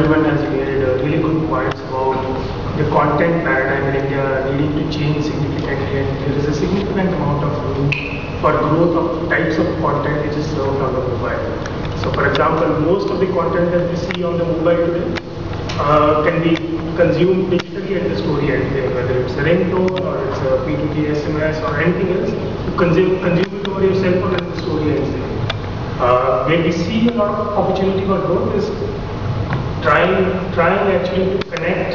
everyone has made uh, really good points about the content paradigm in India needing to change significantly and there is a significant amount of room for growth of types of content which is served on the mobile. So for example, most of the content that we see on the mobile today uh, can be consumed digitally at the story end, whether it's a ringtone or it's a P2P SMS or anything else, you consume, consume it over your cell phone and the story there. Uh, where we see a lot of opportunity for growth is trying, trying actually to connect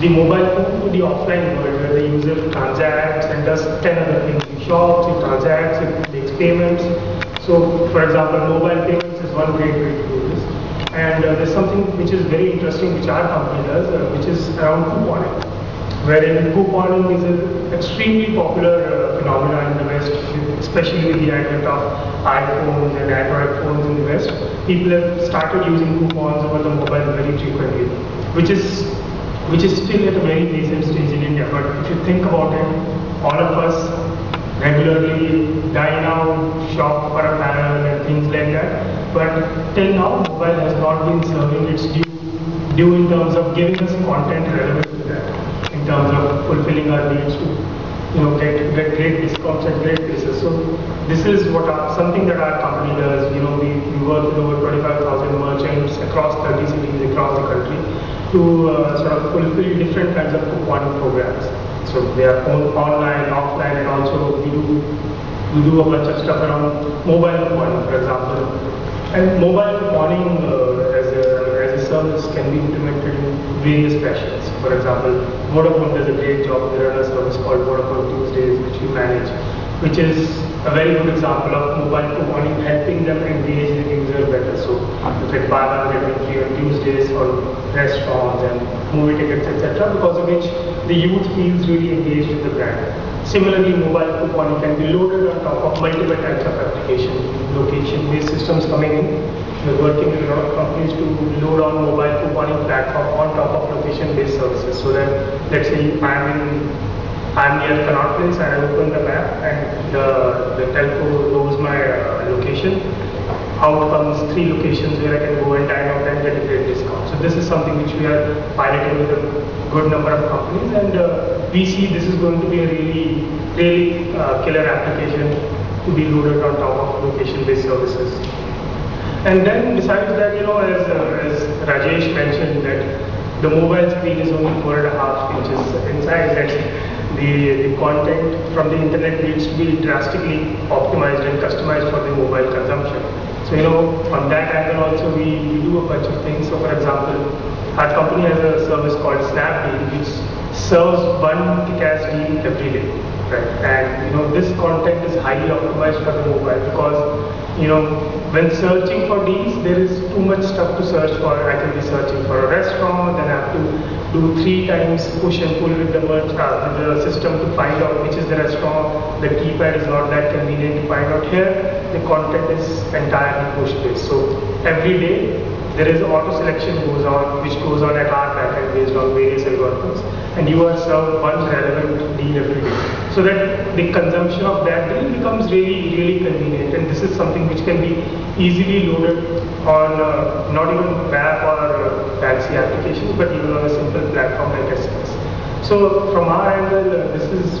the mobile phone to the offline world where the user transacts and does 10 other things. He shops, he transacts, he makes payments. So, for example, mobile payments is one great way to do this. And uh, there's something which is very interesting which our company does, uh, which is around couponing. Wherein couponing is an extremely popular uh, phenomenon in the West, especially with the advent of iPhones and Android phones in the West. People have started using coupons over the which is which is still at a very nascent stage in India. But if you think about it, all of us regularly dine out, shop for apparel and things like that. But till now, mobile has not been serving its due, due in terms of giving us content relevant to that, in terms of fulfilling our needs to you know, get, get great discounts at great places. So this is what our, something that our company does. You know, we, we work with over 25,000 merchants across 30 cities to uh, sort of fulfill different kinds of couponing programs. So they are on, online, offline, and also we do we do a bunch of stuff around mobile couponing, for example. And mobile couponing uh, as a as a service can be implemented in various fashions. For example, Vodafone does a great job. They run a service called Vodafone Tuesdays, which we manage, which is a very good example of mobile couponing helping them engage the user better. So can buy one get one on Tuesdays for restaurants and movie tickets, etc. Because of which the youth feels really engaged with the brand. Similarly, mobile couponing can be loaded on top of multiple types of application, location-based systems coming in. We're working with a lot of companies to load on mobile couponing platform on top of location-based services. So that, let's say I'm in I'm near Connaught Place I open the map and the, the telco knows my uh, location. Out comes three locations where I can go and dine out and get a great discount. So this is something which we are piloting with a good number of companies and uh, we see this is going to be a really, really uh, killer application to be loaded on top of location-based services. And then besides that, you know, as, uh, as Rajesh mentioned that the mobile screen is only four and a half inches inside and the, the content from the internet needs to be drastically optimized and customized for the mobile consumption. So, you know, on that angle also we, we do a bunch of things. So, for example, our company has a service called Snapdeal, which serves one kick-ass deal every day. Right? And, you know, this content is highly optimized for the mobile because you know, when searching for deals, there is too much stuff to search for. I can be searching for a restaurant, then I have to do three times push and pull with the merch, uh, with the system to find out which is the restaurant. The keypad is not that convenient to find out here. The content is entirely push based. So every day there is auto selection goes on, which goes on at our backend based on various algorithms, and you are served one relevant deal every day. So that the consumption of that deal becomes really, really convenient, and this is something which can be easily loaded on uh, not even web or uh, fancy applications, but even on a simple platform like SMS. So from our angle, uh, this is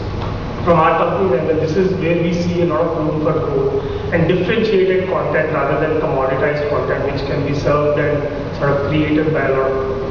from our company level, this is where we see a lot of room for growth and differentiated content rather than commoditized content which can be served and sort of created by a lot of